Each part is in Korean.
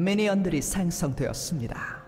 미니언들이 생성되었습니다.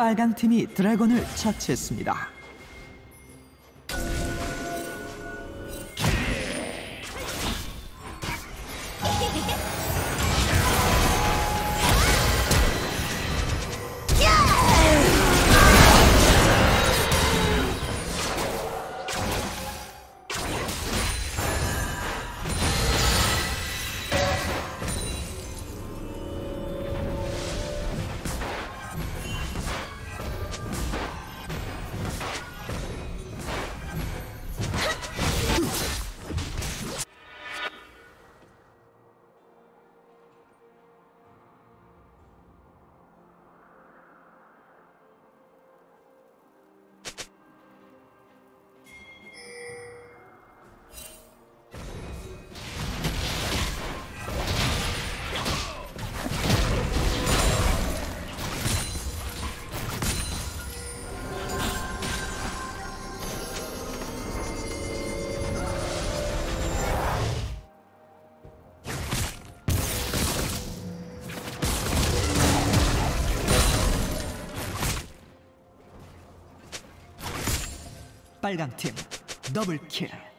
빨강 팀이 드래곤을 처치했습니다. 빨강 팀 더블 킬.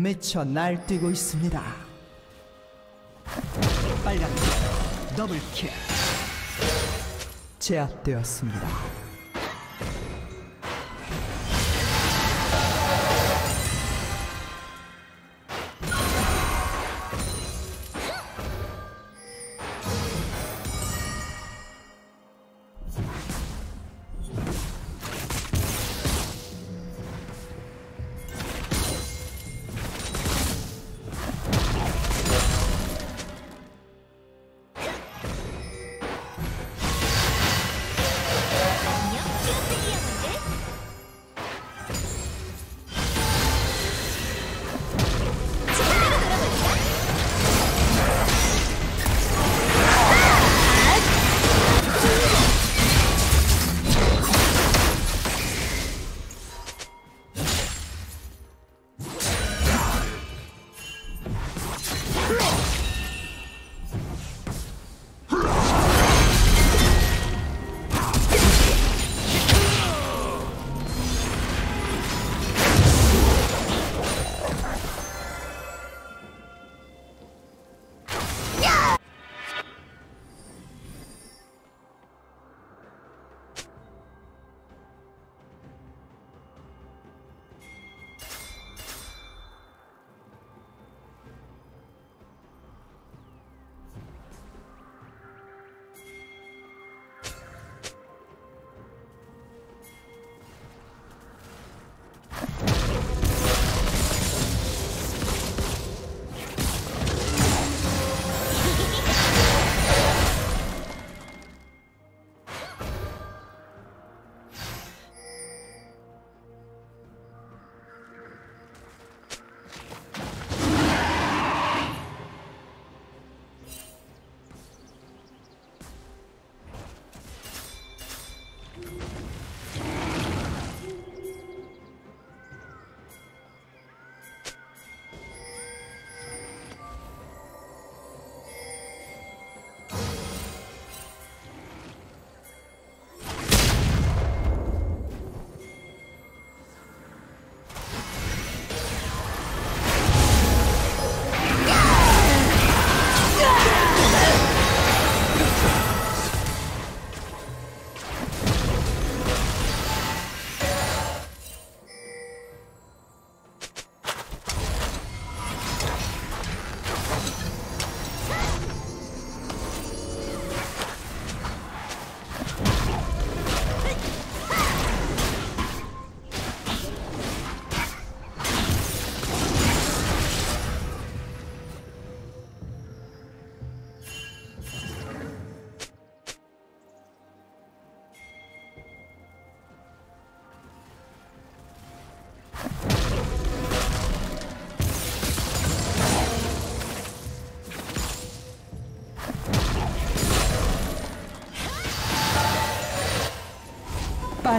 미쳐 날뛰고 있습니다. 빨간 팀 더블 킬. 제압되었습니다.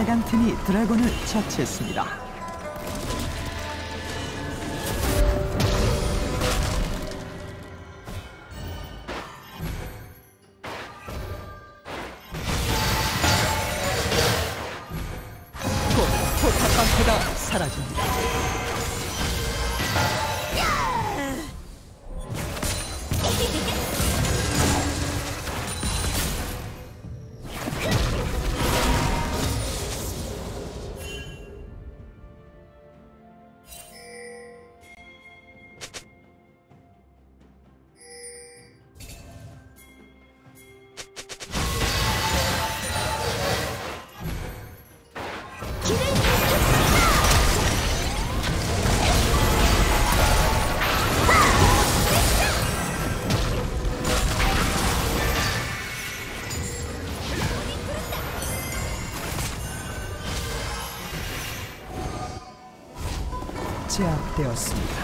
빨강 팀이 드래곤을 처치했습니다. 곧 포탑 방패가 사라집니다. 되었습니다.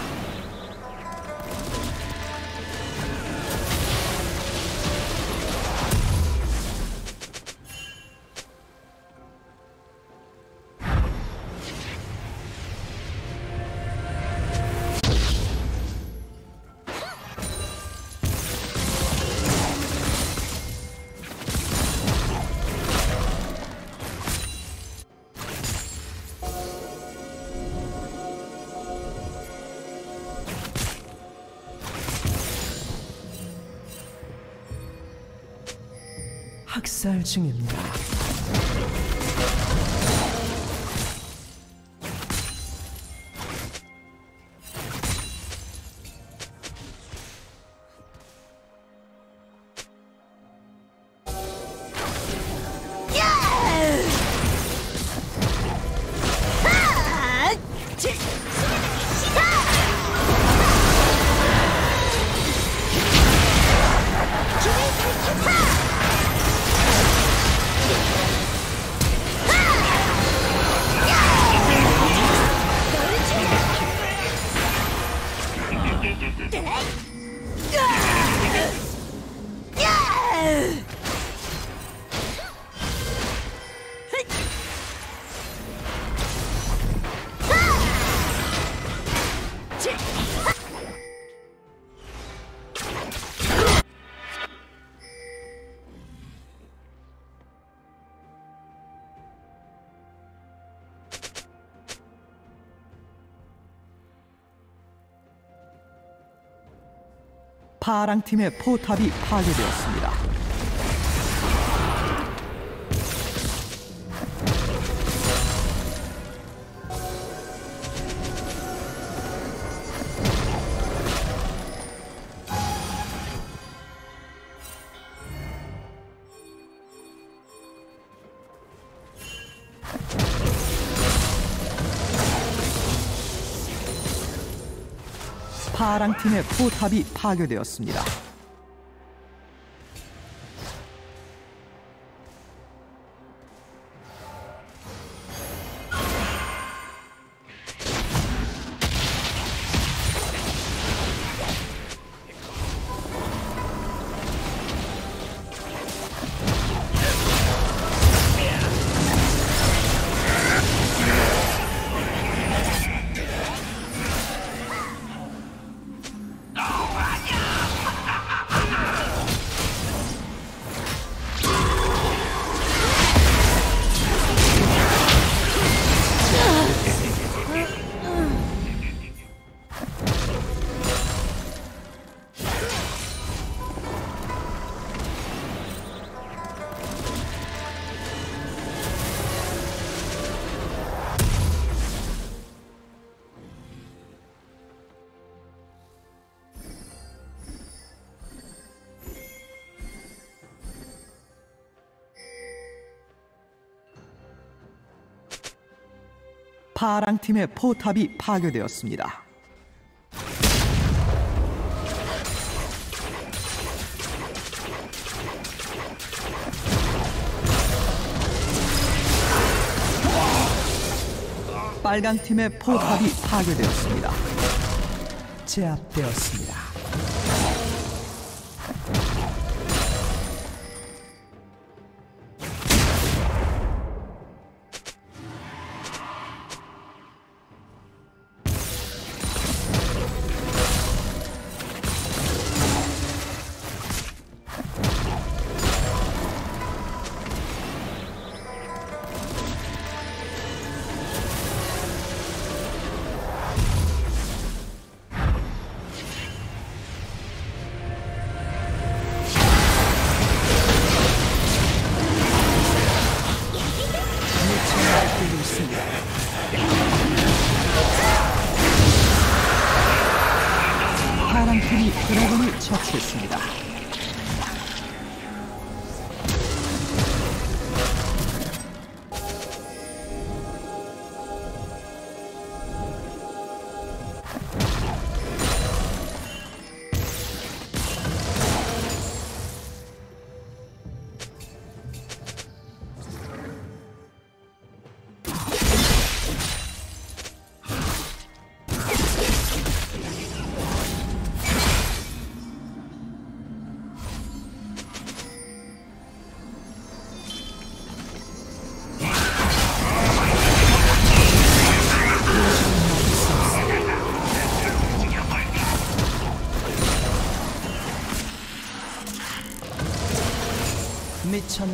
학살 중입니다. Hey! 파랑 팀의 포탑이 파괴되었습니다. 파랑 팀의 포탑이 파괴되었습니다. 파랑 팀의 포탑이 파괴되었습니다. 빨강 팀의 포탑이 파괴되었습니다. 제압되었습니다. 우리 드래곤을 처치했습니다.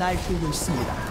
날뛰고 있습니다.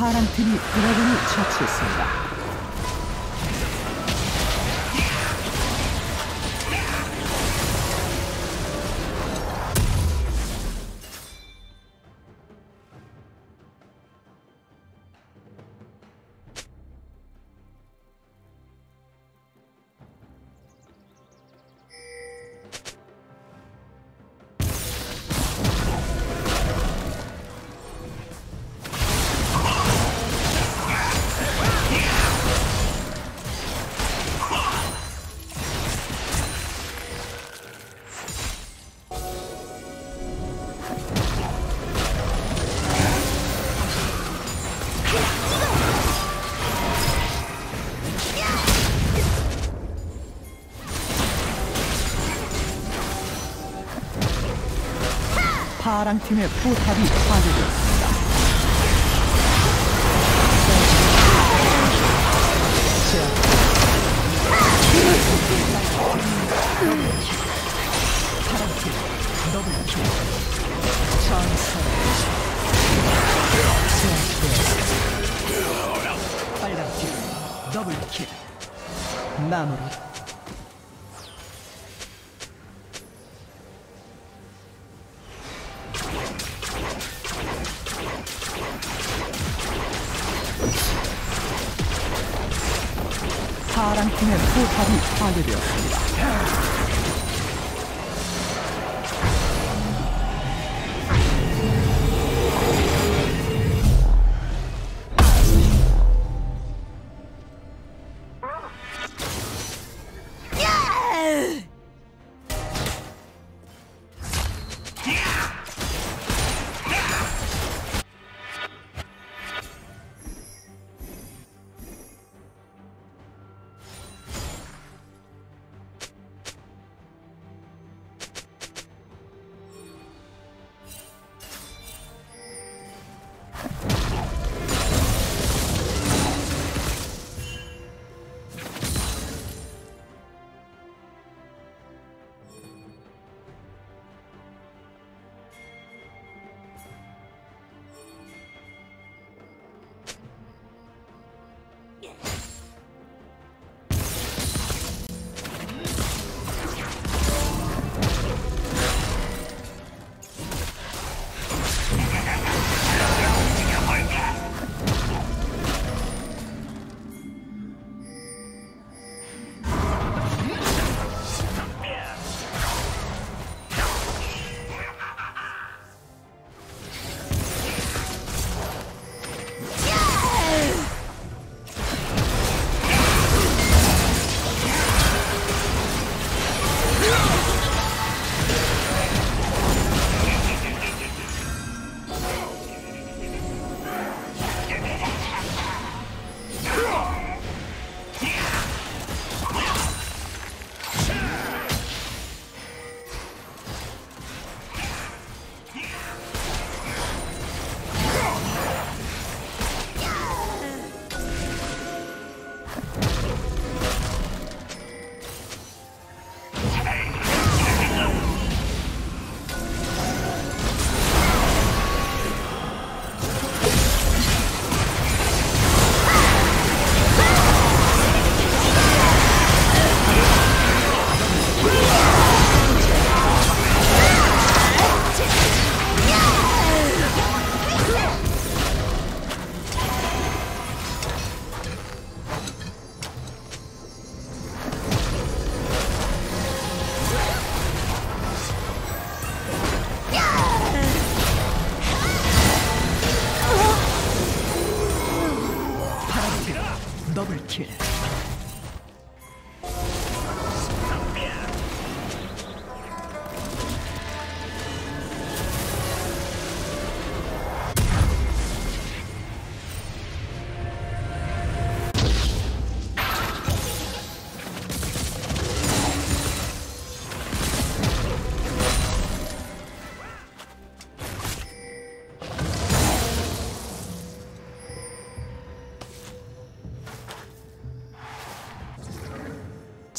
파란 팀이 드래곤을 처치했습니다. 파랑 팀의 포탑이 파괴되었습니다. 파란 팀 더블 킬 전설의 제압되었습니다. 빨간 팀 더블 킬 마무리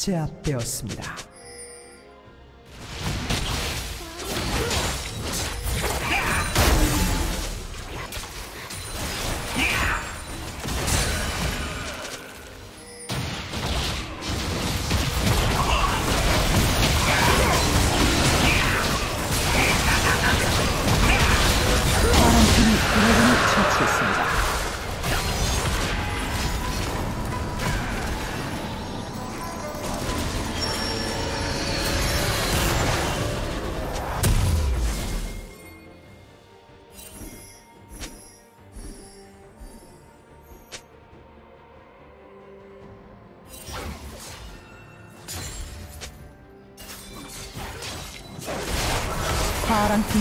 제압되었습니다.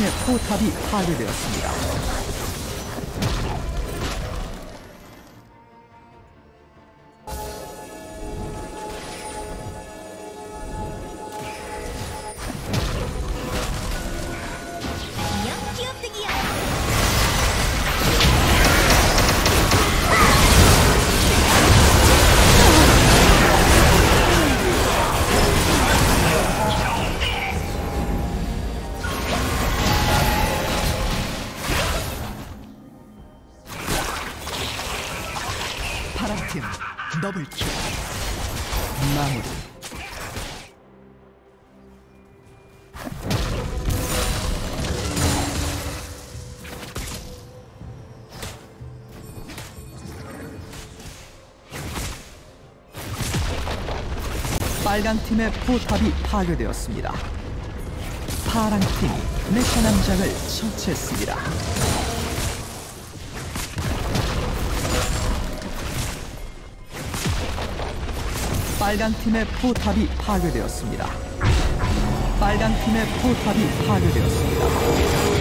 팀의 포탑이 파괴되었습니다. 빨간 팀의 포탑이 파괴되었습니다. 파란 팀이 메카남장을 처치했습니다. 빨간 팀의 포탑이 파괴되었습니다. 빨간 팀의 포탑이 파괴되었습니다.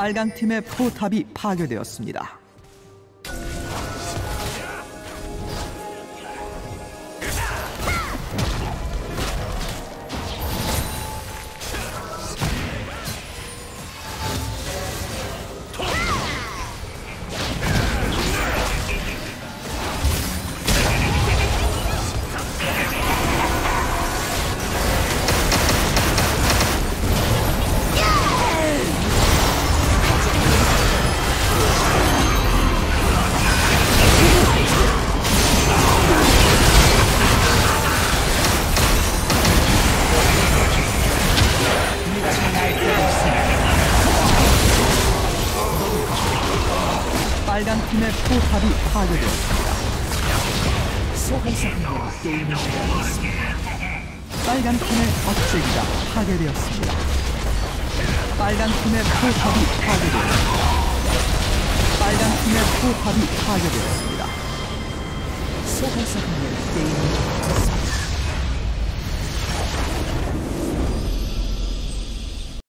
빨간 팀의 포탑이 파괴되었습니다.